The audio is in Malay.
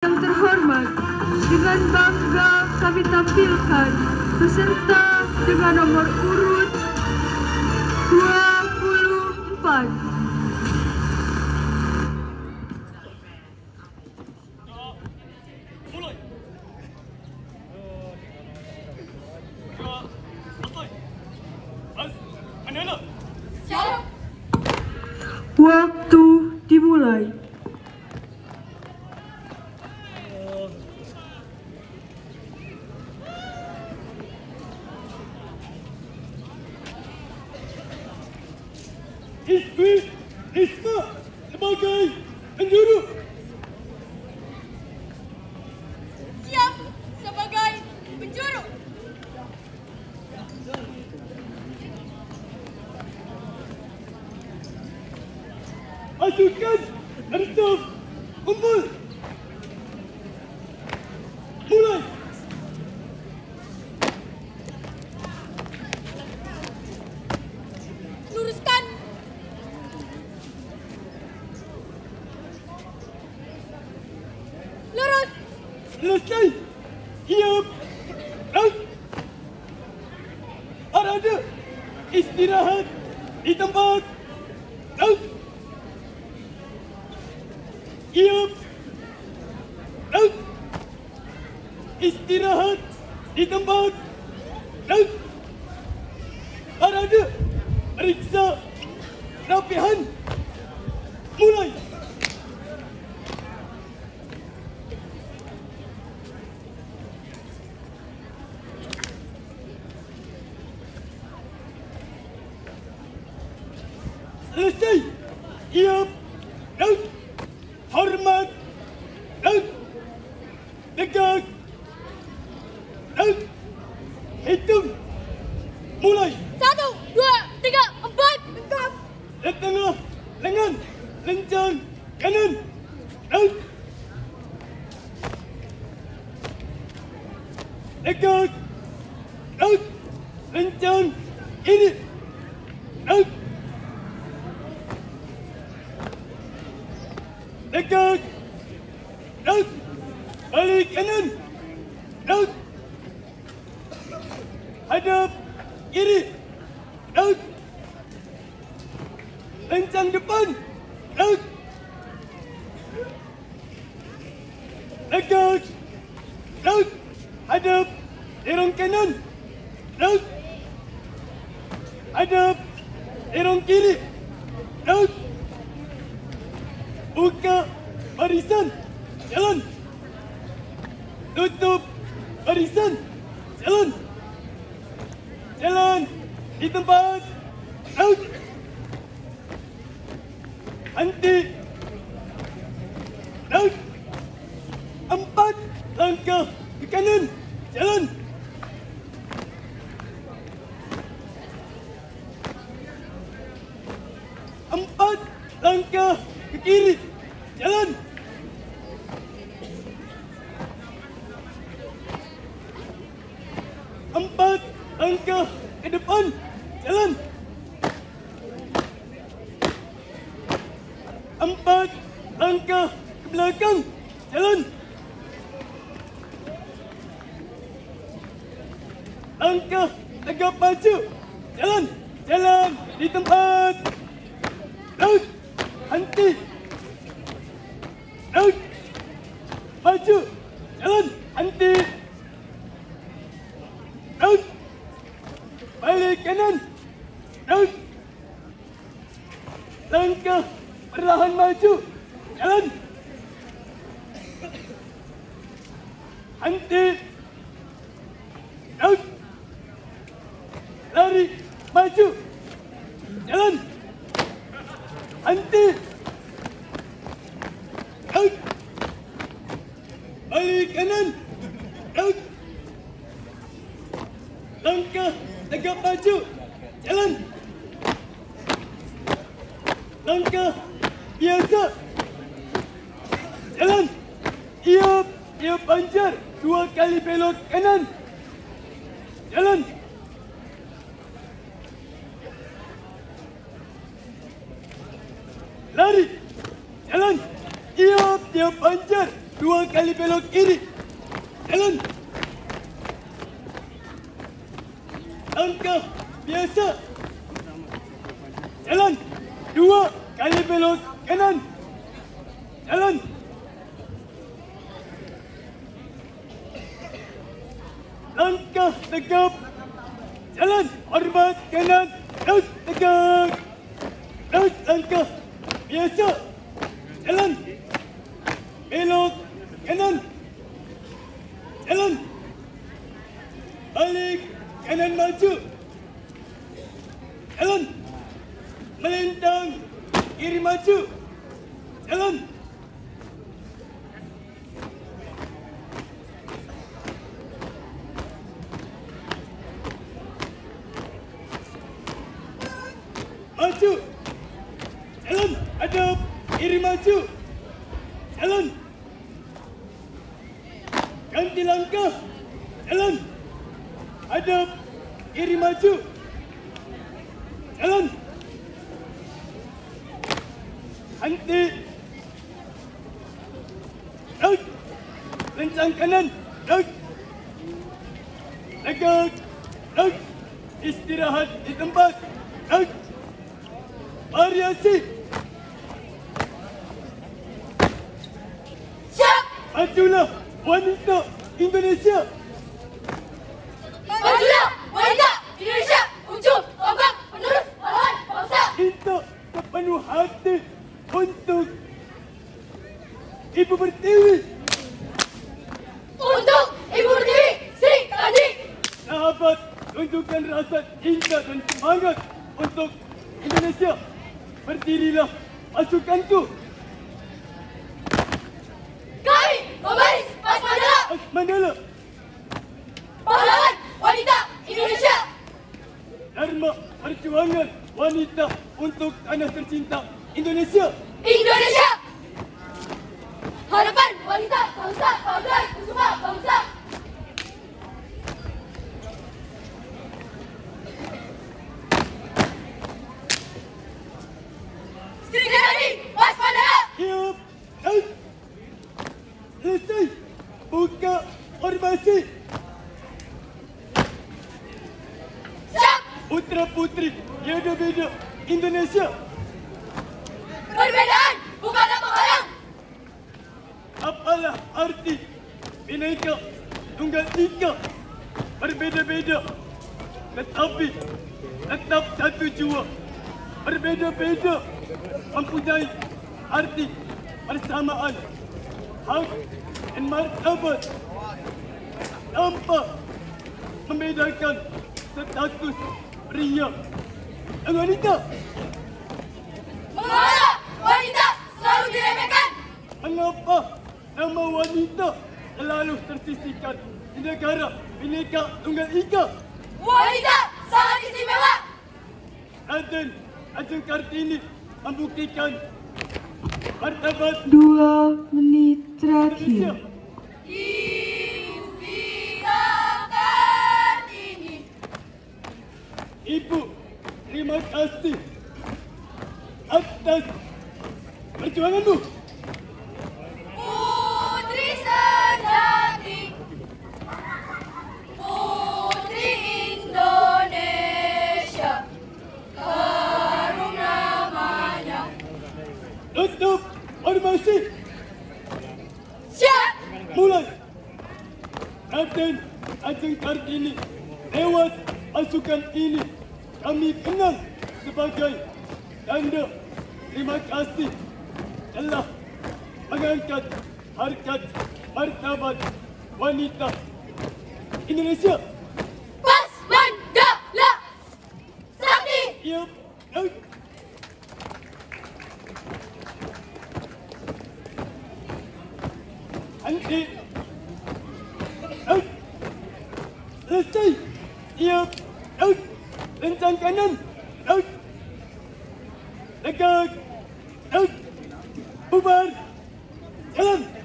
Yang terhormat, dengan bangga kami tampilkan peserta dengan nomor urut 24. Ismi Isma sebagai penjuru. Siap sebagai penjuru. pasukan Reserve Kumpul Mulai Selesai. Siap. Out Arada Istirahat Di tempat. Out Siap. Out Istirahat Di tempat. Out Arada Periksa. Rapihan. Mulai Selesai. Siap. Out. Hormat. Out. Tegak. Out. Hitung. Mulai. satu dua tiga empat enam Di tengah. Lengan. Lencang. Kanan. Out. Tegak. Out. Lencang. Kiri. Out. Dekat. Out. Balik kanan. Out. Hadap. Kiri. Out. Lencang depan. Out. Dekat. Out. Hadap. Erong kanan. Out. Hadap. Erong kiri. Out. Buka barisan. Jalan. Tutup barisan. Jalan. Jalan. Di tempat. Out. Henti. Out. Empat langkah ke kanan. Jalan. Empat langkah ke kiri. Jalan. Langkah ke depan. Jalan. Empat langkah ke belakang. Jalan. Langkah tegak maju. Jalan. Jalan di tempat. Out. Henti. Out. Maju. Jalan. Henti. Out. Balik kanan. Out. Langkah perlahan maju. Jalan. Henti. Out. Lari. Maju. Jalan. Henti. Out. Balik kanan. Out. Langkah tegak maju. Jalan. Langkah biasa. Jalan. Tiup, tiup pancar. Dua kali belok kanan. Jalan. Lari. Jalan. Tiup, tiup pancar. Dua kali belok kiri. Jalan. Langkah biasa. Jalan. Dua kali belok kanan. Jalan. Langkah tegap. Jalan. Hormat kanan. Laut tegak. Laut langkah. Biasa. Jalan. Belok kanan. Jalan. Balik kanan maju. Jalan. Melintang kiri maju. Jalan. Maju. Jalan. Hadap kiri maju. Jalan. Ganti langkah. Jalan. Hadap kiri maju. Jalan. Henti. Laut. Lencang kanan. Laut. Tegak. Laut. Istirahat di tempat. Laut. Variasi. Siap. Majulah wanita Indonesia. Majulah wanita Indonesia. Ujung tombak penerus pahlawan bangsa. Kita sepenuh hati untuk Ibu Pertiwi. Untuk Ibu Pertiwi Sri Kandi. Sahabat, tunjukkan rasa cinta dan semangat untuk Indonesia. Berdirilah pasukanku. Kami membaris Pas Mandala. Mas Mandala, Pahlawan wanita Indonesia. Dharma perjuangan wanita untuk tanah tercinta Indonesia. Indonesia. Harapan wanita bangsa bangsa kusuma bangsa. Sri Kandi waspada. Siap, out. Selesai. Buka formasi. Siap. Putra putri beda-beda Indonesia. Perbedaan bukanlah penghalang. Apalah arti Bineka Tunggal Ika Berbeza-beza Tetapi Tetap satu jua. Berbeza-beza Mempunyai Arti Persamaan Hak Dan martabat. Tanpa Membedakan Status Pria Dan wanita Mengapa wanita selalu diremehkan? Mengapa nama wanita selalu tersisihkan di negara Bineka Tunggal Ika? Wanita sangat istimewa. Raden Ajeng Kartini membuktikan martabat Dua menit terakhir. Ibu kita Kartini. Ibu, terima kasih atas perjuanganmu. Putri sejati. Putri Indonesia. Harum namanya. Tutup formasi Siap. mulai. Raden Ajeng Kartini lewat pasukan ini kami kenal sebagai tanda terima kasih telah mengangkat harkat martabat wanita Indonesia. Pas Mandala. Sakti. Henti. Out. Selesai. Siap, out. Lencang kanan, out. Tegak, out. Bubar. Jalan.